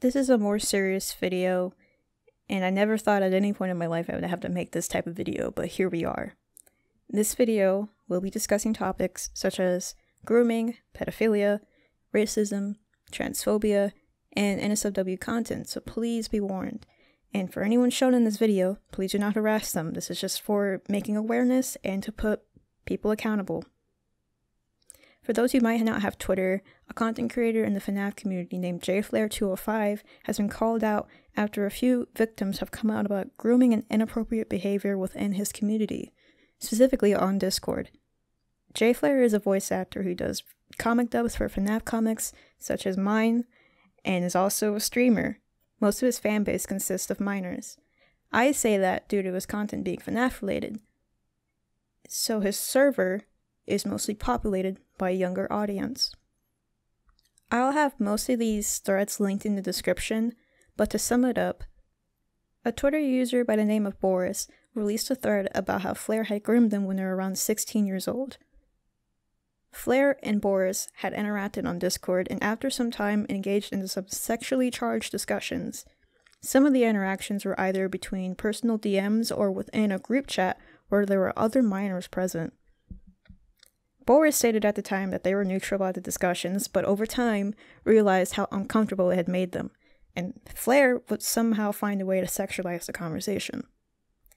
This is a more serious video, and I never thought at any point in my life I would have to make this type of video, but here we are. This video will be discussing topics such as grooming, pedophilia, racism, transphobia, and NSFW content, so please be warned. And for anyone shown in this video, please do not harass them. This is just for making awareness and to put people accountable. For those who might not have Twitter, a content creator in the FNAF community named JFlare205 has been called out after a few victims have come out about grooming and inappropriate behavior within his community, specifically on Discord. JFlare is a voice actor who does comic dubs for FNAF comics, such as mine, and is also a streamer. Most of his fan base consists of minors. I say that due to his content being FNAF related. So his server is mostly populated by a younger audience. I'll have most of these threads linked in the description, but to sum it up, a Twitter user by the name of Boris released a thread about how Flare had groomed them when they were around 16 years old. Flare and Boris had interacted on Discord and after some time engaged into some sexually charged discussions. Some of the interactions were either between personal DMs or within a group chat where there were other minors present. Boris stated at the time that they were neutral about the discussions, but over time realized how uncomfortable it had made them, and Flare would somehow find a way to sexualize the conversation.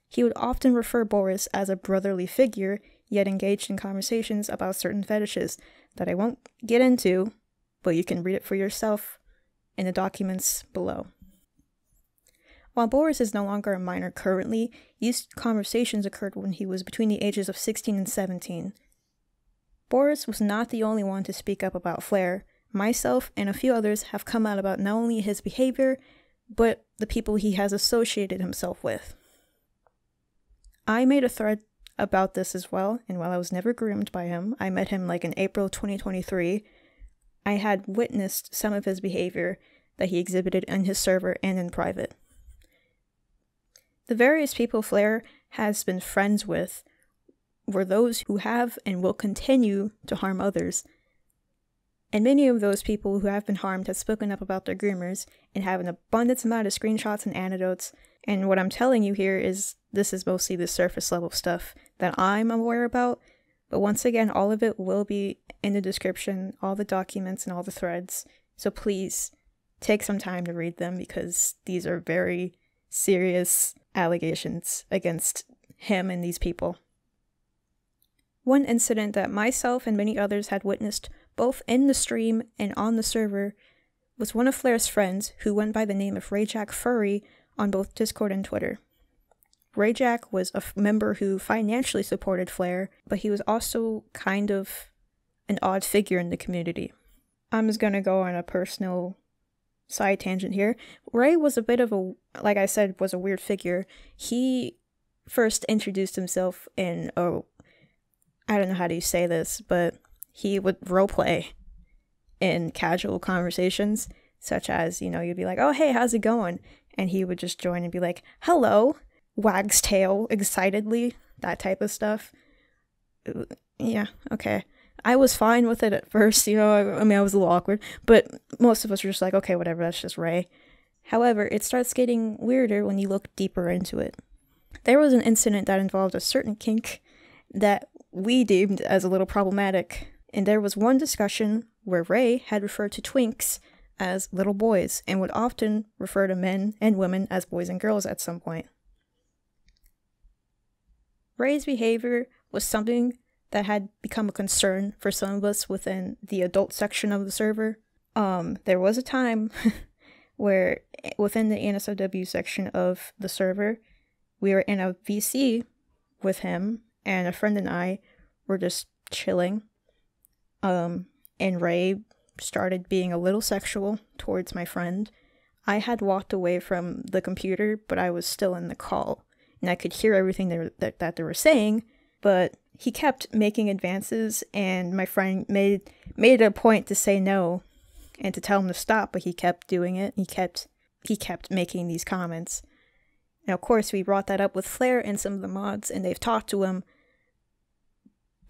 He would often refer Boris as a brotherly figure, yet engaged in conversations about certain fetishes that I won't get into, but you can read it for yourself in the documents below. While Boris is no longer a minor currently, these conversations occurred when he was between the ages of 16 and 17. Boris was not the only one to speak up about Flare. Myself and a few others have come out about not only his behavior, but the people he has associated himself with. I made a thread about this as well, and while I was never groomed by him, I met him like in April 2023. I had witnessed some of his behavior that he exhibited in his server and in private. The various people Flare has been friends with were those who have and will continue to harm others. And many of those people who have been harmed have spoken up about their groomers and have an abundance amount of screenshots and anecdotes. And what I'm telling you here is this is mostly the surface level stuff that I'm aware about. But once again, all of it will be in the description, all the documents and all the threads. So please take some time to read them because these are very serious allegations against him and these people. One incident that myself and many others had witnessed both in the stream and on the server was one of Flare's friends who went by the name of Rayjack Furry on both Discord and Twitter. Rayjack was a member who financially supported Flare, but he was also kind of an odd figure in the community. I'm just gonna go on a personal side tangent here. Ray was a bit of a, like I said, was a weird figure. He first introduced himself in a, I don't know how do you say this, but he would roleplay in casual conversations, such as, you know, you'd be like, oh, hey, how's it going? And he would just join and be like, hello, wags tail excitedly, that type of stuff. Yeah, okay. I was fine with it at first, you know, I, I mean, I was a little awkward, but most of us were just like, okay, whatever, that's just Ray. However, it starts getting weirder when you look deeper into it. There was an incident that involved a certain kink that we deemed as a little problematic, and there was one discussion where Ray had referred to twinks as little boys and would often refer to men and women as boys and girls at some point. Ray's behavior was something that had become a concern for some of us within the adult section of the server. Um, there was a time where within the NSFW section of the server, we were in a VC with him, and a friend and I were just chilling. Um, and Ray started being a little sexual towards my friend. I had walked away from the computer, but I was still in the call, and I could hear everything they were, that, that they were saying, but he kept making advances and my friend made made it a point to say no and to tell him to stop but he kept doing it he kept he kept making these comments now of course we brought that up with Flare and some of the mods and they've talked to him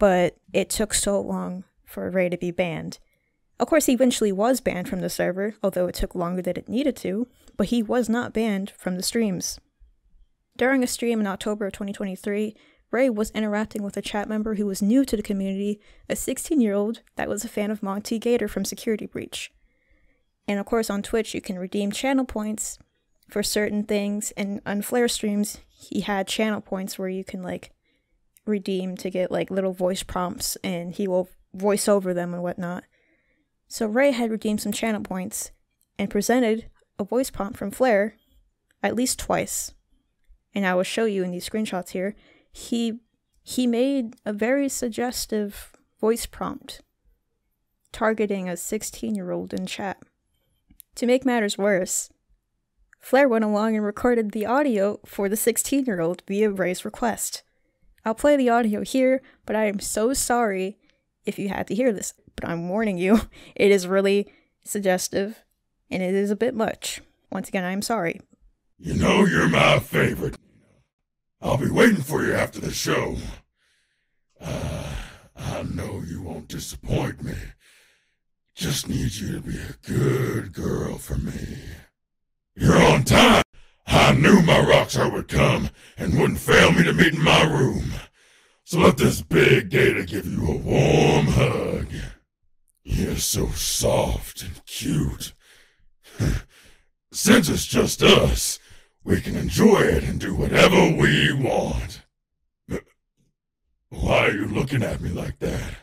but it took so long for ray to be banned Of course, he eventually was banned from the server, although it took longer than it needed to, but he was not banned from the streams. During a stream in October of 2023, Ray was interacting with a chat member who was new to the community, a 16 year old that was a fan of Monty Gator from Security Breach. And of course, on Twitch, you can redeem channel points for certain things, and on Flare streams, he had channel points where you can like redeem to get like little voice prompts, and he will voice over them and whatnot. So Ray had redeemed some channel points and presented a voice prompt from Flare at least twice. And I will show you in these screenshots here. He he made a very suggestive voice prompt targeting a 16 year old in chat. To make matters worse, Flare went along and recorded the audio for the 16 year old via Ray's request. I'll play the audio here, but I am so sorry if you had to hear this. But I'm warning you, it is really suggestive and it is a bit much. Once again, I'm sorry. You know you're my favorite. I'll be waiting for you after the show. Uh, I know you won't disappoint me. Just need you to be a good girl for me. You're on time. I knew my rockstar would come and wouldn't fail me to meet in my room. So let this big gator give you a warm hug. You're so soft and cute. Since it's just us, we can enjoy it and do whatever we want. Why are you looking at me like that?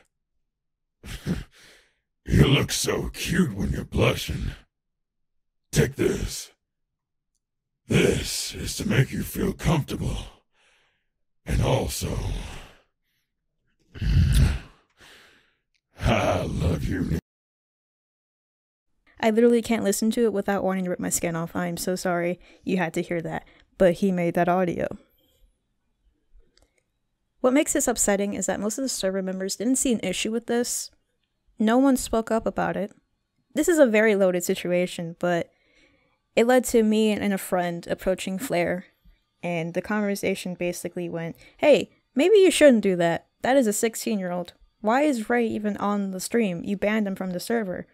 you look so cute when you're blushing. Take this. This is to make you feel comfortable. And also, I love you. I literally can't listen to it without wanting to rip my skin off. I'm so sorry you had to hear that, but he made that audio. What makes this upsetting is that most of the server members didn't see an issue with this. No one spoke up about it. This is a very loaded situation, but it led to me and a friend approaching Flare, and the conversation basically went, Hey, maybe you shouldn't do that. That is a 16 year old. Why is Ray even on the stream? You banned him from the server.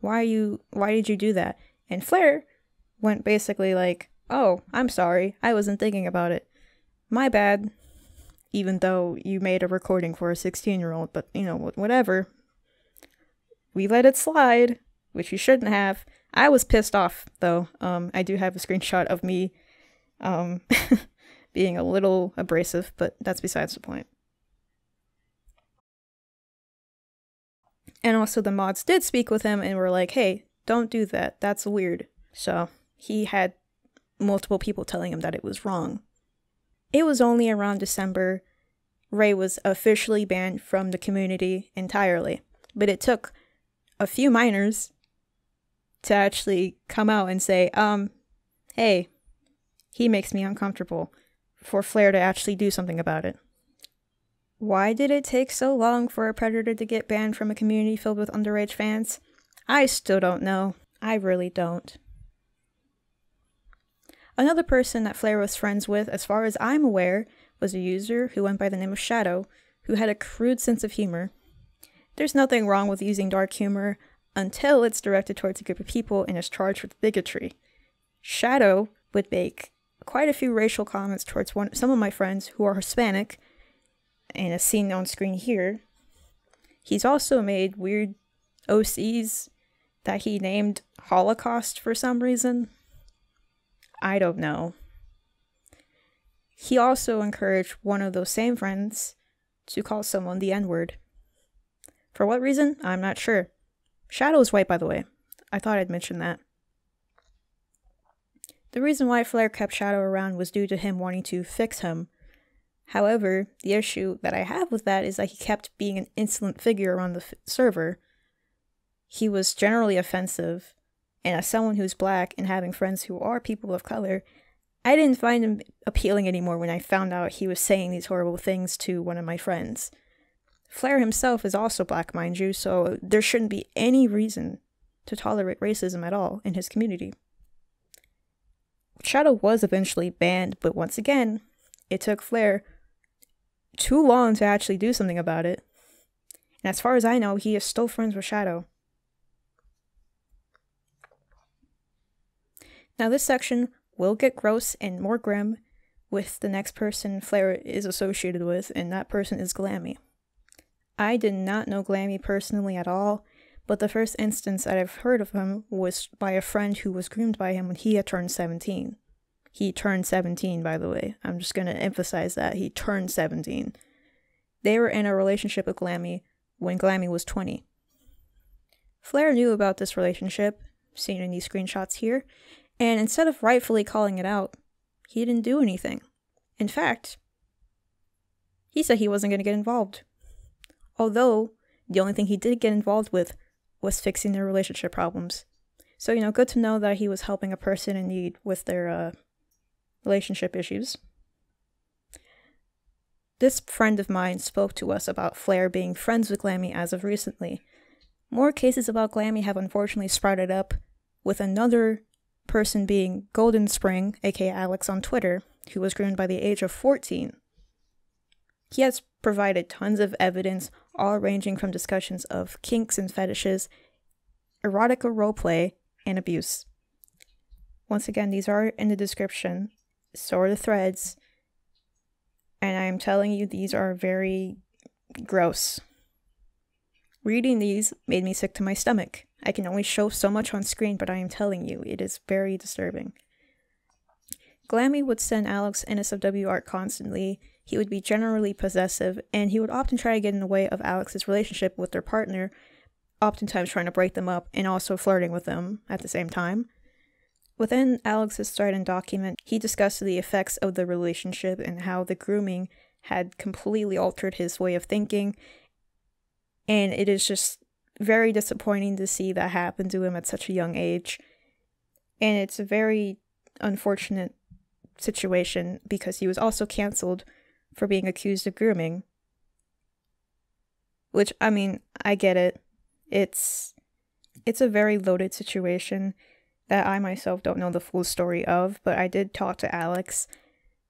Why you why did you do that? And Flare went basically like, "Oh, I'm sorry. I wasn't thinking about it. My bad." Even though you made a recording for a 16-year-old, but you know, whatever. We let it slide, which you shouldn't have. I was pissed off though. Um I do have a screenshot of me um being a little abrasive, but that's besides the point. And also, the mods did speak with him and were like, hey, don't do that. That's weird. So he had multiple people telling him that it was wrong. It was only around December Ray was officially banned from the community entirely, but it took a few minors to actually come out and say, um, hey, he makes me uncomfortable, for Flare to actually do something about it. Why did it take so long for a predator to get banned from a community filled with underage fans? I still don't know. I really don't. Another person that Flare was friends with, as far as I'm aware, was a user who went by the name of Shadow, who had a crude sense of humor. There's nothing wrong with using dark humor until it's directed towards a group of people and is charged with bigotry. Shadow would make quite a few racial comments towards one, some of my friends who are Hispanic and as seen on screen here, he's also made weird OCs that he named Holocaust for some reason. I don't know. He also encouraged one of those same friends to call someone the N word. For what reason? I'm not sure. Shadow is white, by the way. I thought I'd mention that. The reason why Flare kept Shadow around was due to him wanting to fix him However, the issue that I have with that is that he kept being an insolent figure on the server. He was generally offensive, and as someone who's black and having friends who are people of color, I didn't find him appealing anymore when I found out he was saying these horrible things to one of my friends. Flare himself is also black, mind you, so there shouldn't be any reason to tolerate racism at all in his community. Shadow was eventually banned, but once again, it took Flare too long to actually do something about it. And as far as I know, he is still friends with Shadow. Now, this section will get gross and more grim with the next person Flare is associated with, and that person is Glammy. I did not know Glammy personally at all, but the first instance that I've heard of him was by a friend who was groomed by him when he had turned 17. He turned 17, by the way. I'm just going to emphasize that. He turned 17. They were in a relationship with Glammy when Glammy was 20. Flare knew about this relationship, seen in these screenshots here, and instead of rightfully calling it out, he didn't do anything. In fact, he said he wasn't going to get involved. Although, the only thing he did get involved with was fixing their relationship problems. So, you know, good to know that he was helping a person in need with their uh, relationship issues. This friend of mine spoke to us about Flare being friends with Glammy as of recently. More cases about Glammy have unfortunately sprouted up, with another person being Golden Spring, aka Alex on Twitter, who was groomed by the age of 14. He has provided tons of evidence, all ranging from discussions of kinks and fetishes, erotica roleplay, and abuse. Once again, these are in the description, so are the threads, and I am telling you, these are very gross. Reading these made me sick to my stomach. I can only show so much on screen, but I am telling you, it is very disturbing. Glammy would send Alex NSFW art constantly. He would be generally possessive, and he would often try to get in the way of Alex's relationship with their partner, oftentimes trying to break them up and also flirting with them at the same time. Within Alex's thread document, he discussed the effects of the relationship and how the grooming had completely altered his way of thinking. And it is just very disappointing to see that happen to him at such a young age. And it's a very unfortunate situation because he was also canceled for being accused of grooming. Which I mean, I get it. It's it's a very loaded situation that I myself don't know the full story of, but I did talk to Alex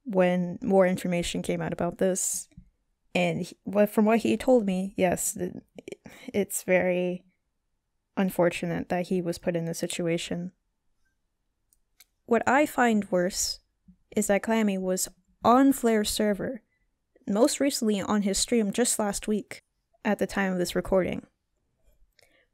when more information came out about this and from what he told me, yes, it's very unfortunate that he was put in this situation. What I find worse is that Glammy was on Flare's server, most recently on his stream just last week, at the time of this recording.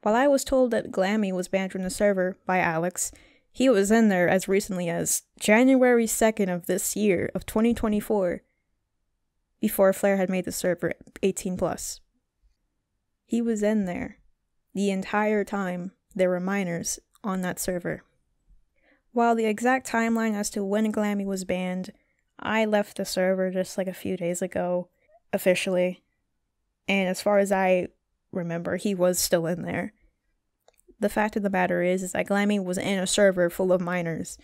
While I was told that Glammy was banned from the server by Alex, he was in there as recently as January 2nd of this year, of 2024, before Flare had made the server 18 plus. He was in there the entire time there were minors on that server. While the exact timeline as to when Glammy was banned, I left the server just like a few days ago, officially. And as far as I remember, he was still in there. The fact of the matter is, is that Glammy was in a server full of minors.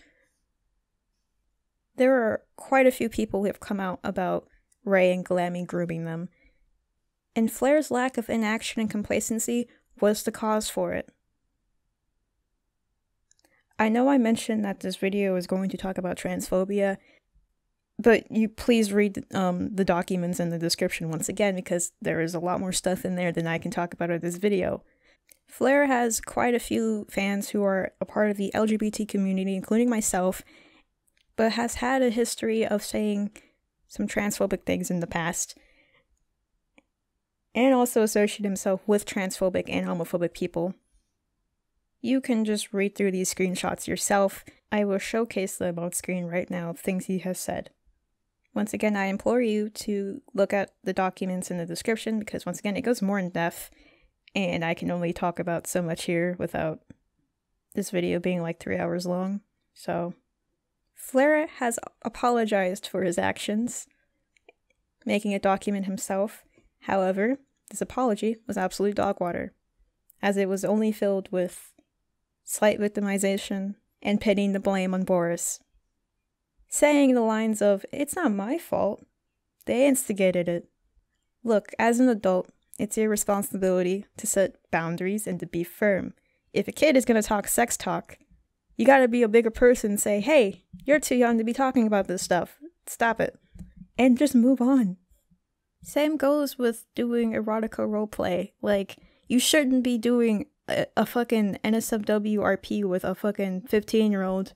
There are quite a few people who have come out about Ray and Glammy grooming them. And Flare's lack of inaction and complacency was the cause for it. I know I mentioned that this video is going to talk about transphobia, but you please read um, the documents in the description once again because there is a lot more stuff in there than I can talk about in this video. Flare has quite a few fans who are a part of the LGBT community, including myself, but has had a history of saying some transphobic things in the past, and also associate himself with transphobic and homophobic people. You can just read through these screenshots yourself. I will showcase them on screen right now things he has said. Once again, I implore you to look at the documents in the description because, once again, it goes more in depth, and I can only talk about so much here without this video being like three hours long. So, Flare has apologized for his actions, making a document himself. However, this apology was absolute dog water, as it was only filled with slight victimization and pinning the blame on Boris. Saying the lines of, It's not my fault, they instigated it. Look, as an adult, it's your responsibility to set boundaries and to be firm. If a kid is going to talk sex talk, you gotta be a bigger person and say, hey, you're too young to be talking about this stuff. Stop it. And just move on. Same goes with doing erotica roleplay. Like, you shouldn't be doing a, a fucking NSFW RP with a fucking 15 year old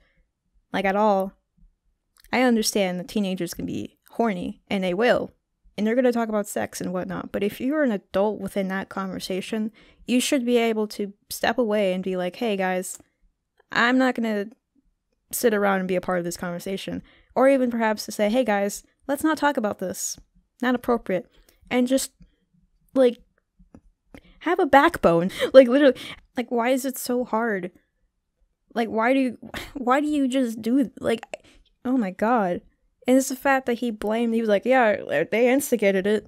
like at all. I understand that teenagers can be horny, and they will, and they're going to talk about sex and whatnot. But if you're an adult within that conversation, you should be able to step away and be like, hey guys, I'm not going to sit around and be a part of this conversation. Or even perhaps to say, hey guys, let's not talk about this. Not appropriate. And just like have a backbone. like literally like why is it so hard? Like why do you why do you just do like oh my god. And it's the fact that he blamed he was like, Yeah, they instigated it.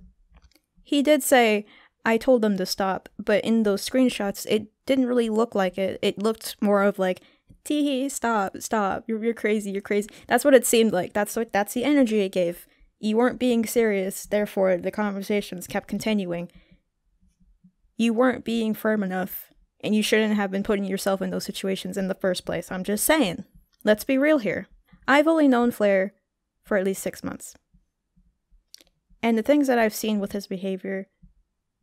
He did say I told them to stop, but in those screenshots it didn't really look like it. It looked more of like Tee stop, stop. You're you're crazy, you're crazy. That's what it seemed like. That's what that's the energy it gave. You weren't being serious, therefore the conversations kept continuing. You weren't being firm enough, and you shouldn't have been putting yourself in those situations in the first place. I'm just saying. Let's be real here. I've only known Flare for at least six months. And the things that I've seen with his behavior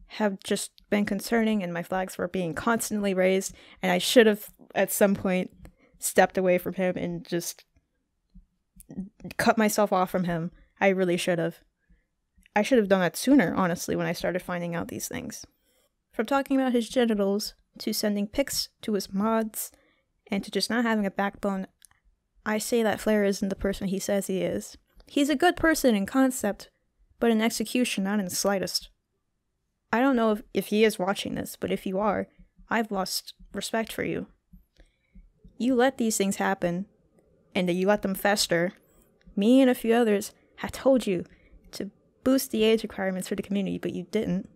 have just been concerning, and my flags were being constantly raised, and I should have at some point stepped away from him and just cut myself off from him. I really should have. I should have done that sooner, honestly, when I started finding out these things. From talking about his genitals to sending pics to his mods and to just not having a backbone, I say that Flare isn't the person he says he is. He's a good person in concept, but in execution, not in the slightest. I don't know if, if he is watching this, but if you are, I've lost respect for you you let these things happen and that you let them fester, me and a few others had told you to boost the age requirements for the community, but you didn't.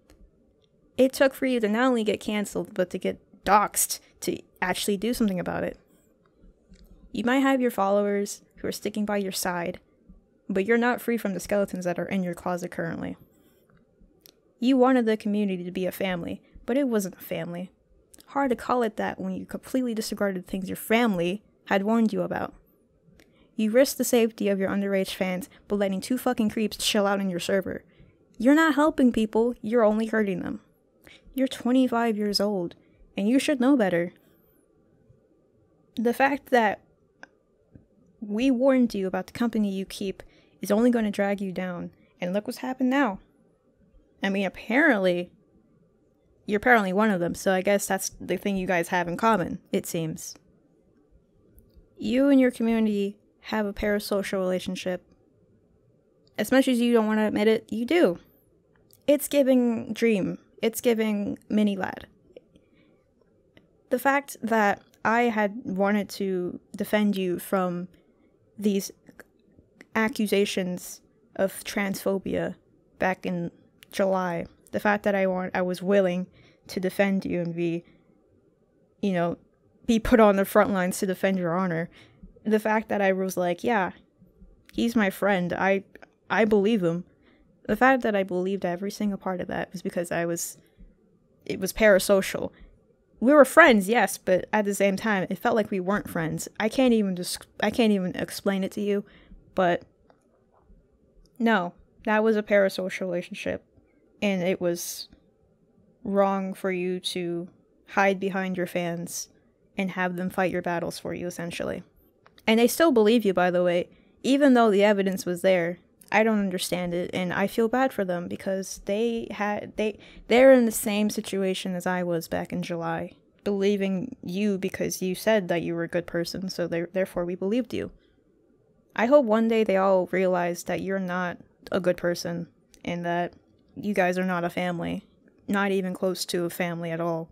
It took for you to not only get canceled, but to get doxxed to actually do something about it. You might have your followers who are sticking by your side, but you're not free from the skeletons that are in your closet currently. You wanted the community to be a family, but it wasn't a family hard to call it that when you completely disregarded things your family had warned you about. You risked the safety of your underage fans by letting two fucking creeps chill out in your server. You're not helping people, you're only hurting them. You're 25 years old, and you should know better. The fact that we warned you about the company you keep is only going to drag you down, and look what's happened now. I mean, apparently, you're apparently one of them, so I guess that's the thing you guys have in common, it seems. You and your community have a parasocial relationship. As much as you don't want to admit it, you do. It's giving Dream. It's giving MiniLadd. The fact that I had wanted to defend you from these accusations of transphobia back in July. The fact that I want I was willing to defend you and be you know be put on the front lines to defend your honor. The fact that I was like yeah he's my friend. I I believe him. The fact that I believed every single part of that was because I was it was parasocial we were friends yes but at the same time it felt like we weren't friends I can't even just I can't even explain it to you but no that was a parasocial relationship and it was wrong for you to hide behind your fans and have them fight your battles for you essentially. And they still believe you by the way, even though the evidence was there. I don't understand it and I feel bad for them because they had they they're in the same situation as I was back in July, believing you because you said that you were a good person, so they, therefore we believed you. I hope one day they all realize that you're not a good person and that you guys are not a family, not even close to a family at all.